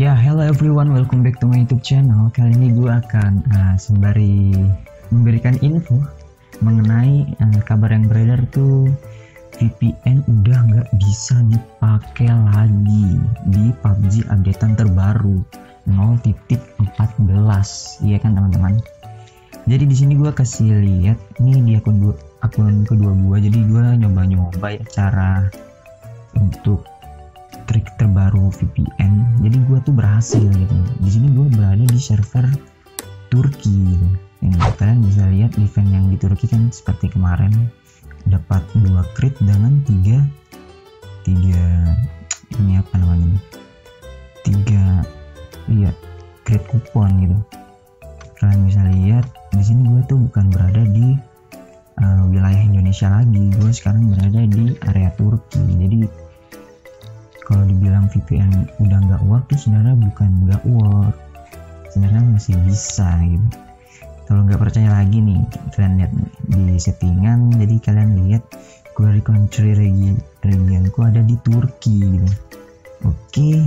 Ya, hello everyone, welcome back to my YouTube channel. Kali ini gue akan uh, sembari memberikan info mengenai uh, kabar yang beredar tuh VPN udah nggak bisa dipakai lagi di PUBG updatean terbaru 0.14, iya kan teman-teman? Jadi di sini gue kasih lihat ini di akun gua, akun kedua gue, jadi gue nyoba-nyoba ya cara untuk trik terbaru VPN jadi gue tuh berhasil gitu. Di sini gue berada di server Turki gitu. Ini kalian bisa lihat event yang di Turki kan seperti kemarin dapat dua crit dengan tiga tiga ini apa namanya nih tiga iya crit kupon gitu. Kalian bisa lihat di sini gue tuh bukan berada di uh, wilayah Indonesia lagi. Gue sekarang berada di area Turki. Jadi kalau dibilang VPN udah nggak work tuh sebenarnya bukan nggak work. Sebenarnya masih bisa gitu. Kalau nggak percaya lagi nih kalian lihat di settingan jadi kalian lihat di country regi regionku ada di Turki gitu. Oke.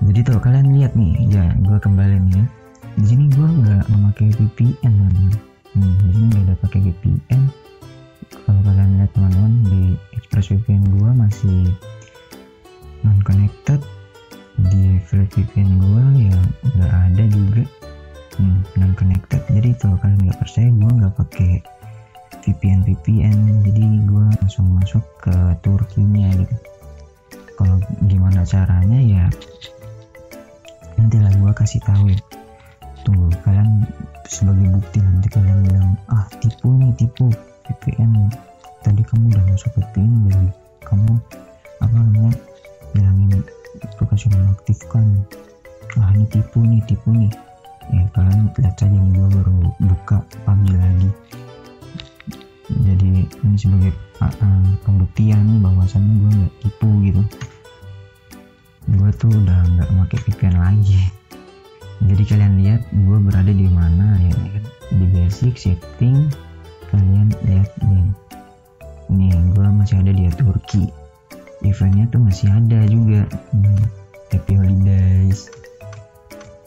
Jadi tuh kalian lihat nih ya gue kembali nih ya. Di sini gue nggak memakai VPN teman-teman. Hmm, di sini nggak ada pakai VPN kalau kalian lihat teman-teman di Express VPN gue masih connected di VPN gue ya nggak ada juga. Hmm, non connected. Jadi kalau kalian nggak percaya gue nggak pakai VPN VPN jadi gue langsung masuk ke Turkinya gitu. Kalau gimana caranya ya nanti lah gue kasih tahu ya. Tunggu kalian sebagai bukti nanti kalian bilang ah tipu nih tipu VPN tadi kamu udah masuk VPN dari kamu apa namanya bilangin aplikasi nonaktifkan ah ini tipu nih tipu nih. Ya kalian lihat saja nih gue baru buka PUBG lagi. Jadi ini sebagai uh, pembuktian bahwasannya gue nggak tipu gitu. Gue tuh udah nggak pakai VPN lagi. Jadi kalian lihat gue berada di mana ya kan di basic setting kalian lihat nih. Nih gue masih ada di Turki eventnya tuh masih ada juga. Hmm, happy holidays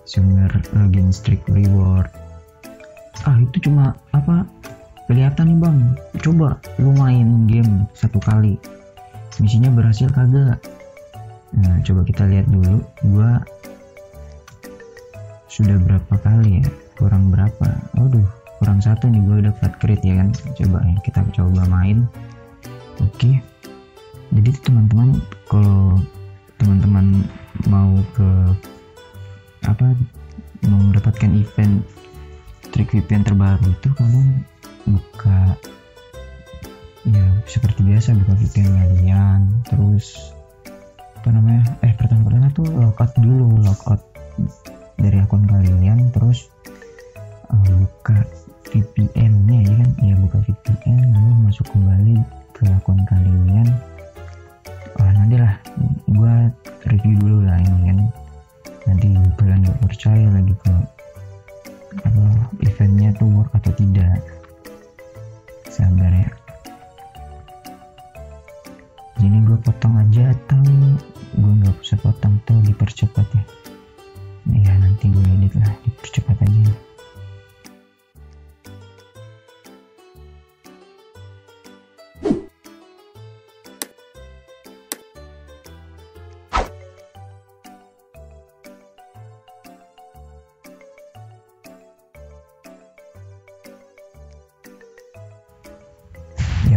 summer login streak reward. Ah itu cuma apa? Kelihatan nih bang. Coba lu main game satu kali. Misinya berhasil kagak? Nah coba kita lihat dulu. Gua sudah berapa kali ya? Kurang berapa? Aduh kurang satu nih. Gue dapat crit ya kan? Coba ya kita coba main. Oke. okay. Jadi teman-teman kalau teman-teman mau ke apa mau mendapatkan event trik VPN terbaru itu kalian buka ya seperti biasa buka VPN kalian terus apa namanya eh pertama-tama tuh logout dulu logout dari akun kalian terus uh, buka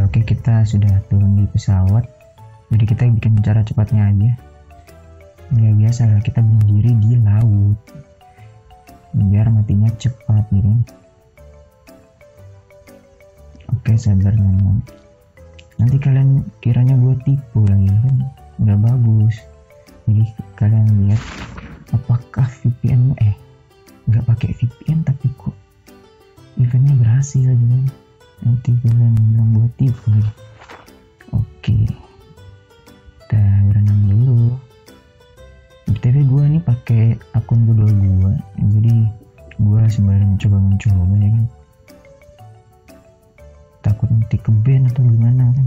oke kita sudah turun di pesawat. Jadi kita bikin cara cepatnya aja. Ya biasa kita berdiri di laut. Biar matinya cepat gitu oke sabar teman nanti kalian kiranya gue tipu lagi kan? Nggak bagus. Jadi kalian lihat band atau gimana kan.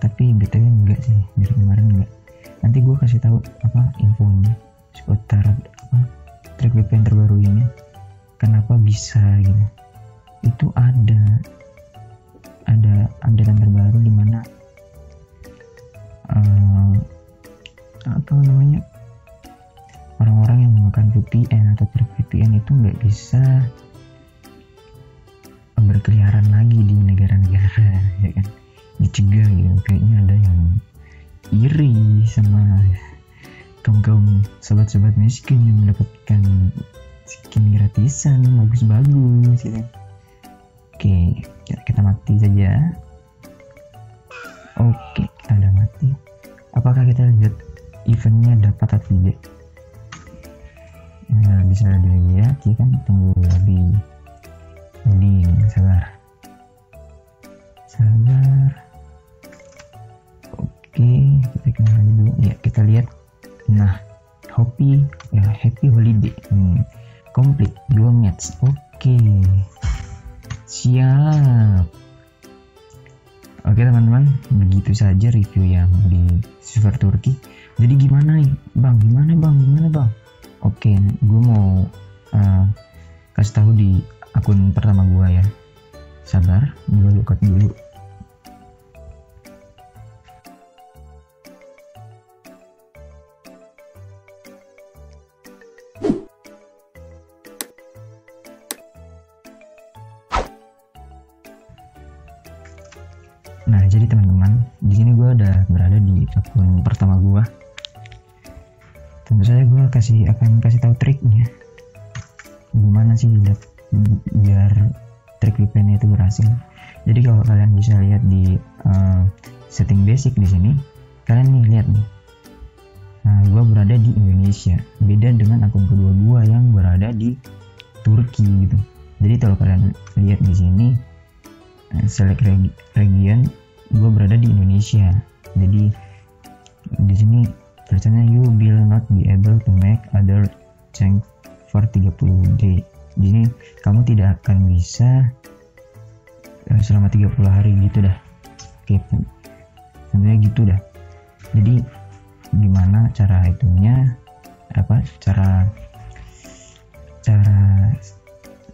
Tapi btw enggak sih dari kemarin enggak. Nanti gue kasih tahu apa infonya seputar apa trik VPN terbaru ini. Kenapa bisa gitu. Itu ada ada updatean terbaru di mana uh, apa namanya orang-orang yang menggunakan VPN atau trik VPN itu nggak bisa berkeliaran lagi di negara-negara ya kan? Dicegah gitu. Kayaknya ada yang iri sama kaum kaum sobat-sobat miskin yang mendapatkan skin gratisan bagus-bagus gitu oke kita mati saja. Oke kita udah mati. Apakah kita lihat eventnya dapat atau tidak? Nah, bisa dilihat ya kan? Tunggu lebih loading kita kenal dulu. Ya kita lihat. Nah happy ya happy holiday. Hmm, komplit. Dua match. Oke. Siap. Oke teman-teman. Begitu saja review yang di server Turki. Jadi gimana bang? Gimana bang? Gimana bang? Oke gue mau uh, kasih tahu di akun pertama gua ya. Sabar gua lukat dulu jadi teman-teman, di sini gue udah berada di akun pertama gue. Tentu saja gue kasih akan kasih tahu triknya. Gimana sih lihat biar trik VPN itu berhasil. Jadi kalau kalian bisa lihat di uh, setting basic di sini, kalian nih lihat nih. Nah, gue berada di Indonesia, beda dengan akun kedua gue yang berada di Turki gitu. Jadi kalau kalian lihat di sini, eh, select regi region, gue berada di Indonesia. Jadi di sini tulisannya you will not be able to make other change for 30 day di sini kamu tidak akan bisa uh, selama 30 hari gitu dah. Oke sebenarnya gitu dah. Jadi gimana cara itunya apa? Cara cara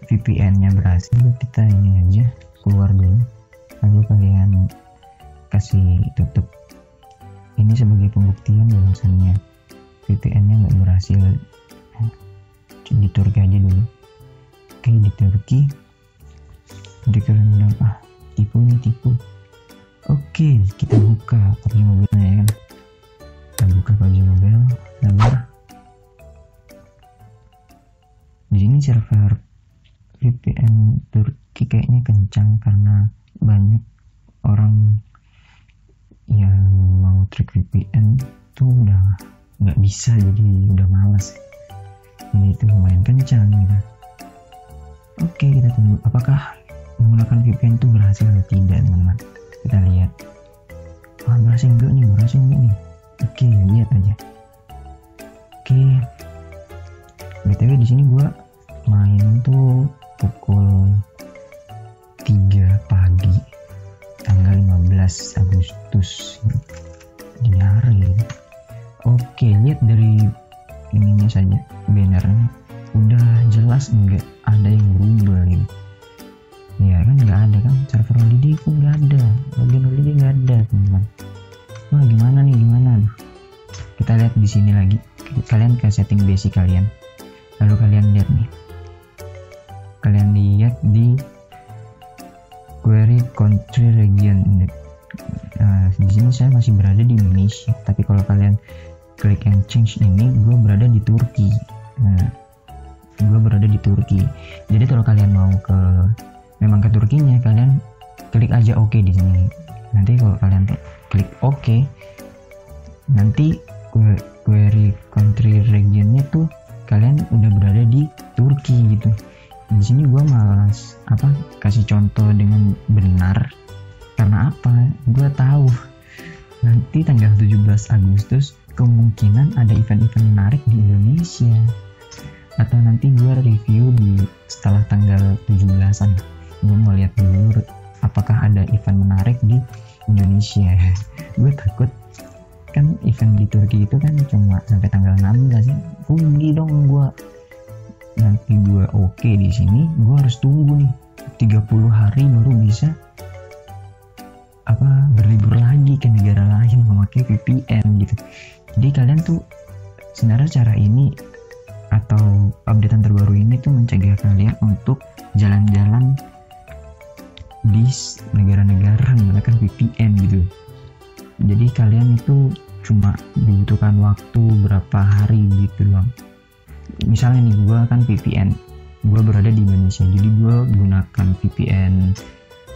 VPN nya berhasil? Kita ini aja keluar dulu. Lalu kalian kasih tutup ini sebagai pembuktian bahwasannya VPN nya nggak berhasil. Di Turki aja dulu. Oke di Turki. Jadi kalian bilang ah tipu nih tipu. Oke kita buka PUBG Mobile ya kan? Kita buka PUBG Mobile sabar di sini server VPN Turki kayaknya kencang karena banyak orang yang mau trik VPN tuh udah nggak bisa jadi udah males. Ini itu lumayan kencang gitu. Oke kita tunggu. Apakah menggunakan VPN itu berhasil atau tidak teman-teman? Kita lihat. Wah berhasil enggak nih berhasil enggak nih. Oke lihat aja. Oke. Btw di sini gua main tuh pukul 3 pagi tanggal 15 Agustus dini hari. Oke lihat dari ininya saja bannernya. Udah jelas enggak ada yang berubah gitu ya kan nggak ada kan? Server holiday pun nggak ada. Login holiday nggak ada teman wah gimana nih? Gimana? Aduh. kita lihat di sini lagi. Kalian ke setting basic kalian. Lalu kalian lihat nih. Kalian lihat di query country region. Uh, di sini saya masih berada di Indonesia tapi kalau kalian klik yang change ini gue berada di Turki. Nah gue berada di Turki. Jadi kalau kalian mau ke memang ke Turkinya kalian klik aja oke OK di sini. Nanti kalau kalian klik oke OK, nanti query country regionnya tuh kalian udah berada di Turki gitu di sini gue malas apa kasih contoh dengan benar. Karena apa? Gue tahu. Nanti tanggal 17 Agustus kemungkinan ada event-event menarik di Indonesia. Atau nanti gue review di setelah tanggal 17an gue mau lihat dulu apakah ada event menarik di Indonesia. Gue takut kan event di Turki itu kan cuma sampai tanggal 16 ya rugi dong gua nanti gua oke di sini gua harus tunggu nih 30 hari baru bisa apa berlibur lagi ke negara lain memakai VPN gitu. Jadi kalian tuh sebenarnya cara ini atau updatean terbaru ini tuh mencegah kalian untuk jalan-jalan di negara-negara menggunakan VPN gitu. Jadi kalian itu cuma dibutuhkan waktu berapa hari gitu doang misalnya nih gue kan VPN gue berada di Indonesia jadi gue gunakan VPN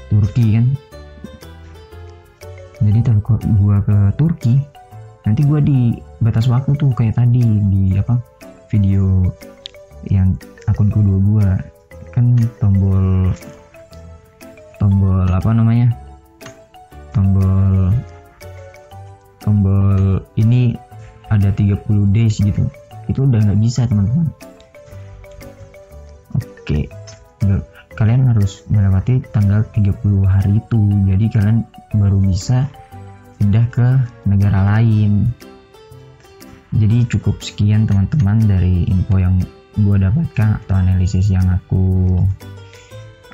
Turki kan? Jadi kalau gue ke Turki nanti gue di batas waktu tuh kayak tadi di apa video yang akun kedua gue kan tombol tombol apa namanya? Tombol tombol ini ada 30 days gitu itu udah nggak bisa teman-teman. Oke. Kalian harus melewati tanggal 30 hari itu. Jadi kalian baru bisa pindah ke negara lain. Jadi cukup sekian teman-teman dari info yang gue dapatkan atau analisis yang aku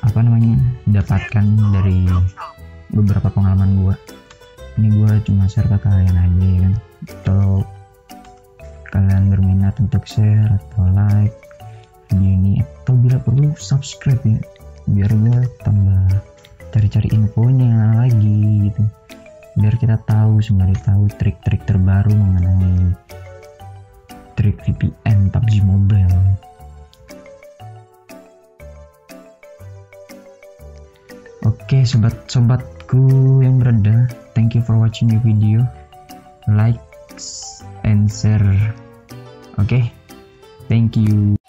apa namanya dapatkan dari beberapa pengalaman gue ini gue cuma share ke kalian aja ya kan? Kalau untuk share atau like. Video ini atau bila perlu subscribe ya biar gue tambah cari-cari infonya lagi gitu. Biar kita tahu sembari tahu trik-trik terbaru mengenai trik VPN PUBG Mobile. Oke sobat-sobatku yang berada Thank you for watching the video. Like and share Oke Thank you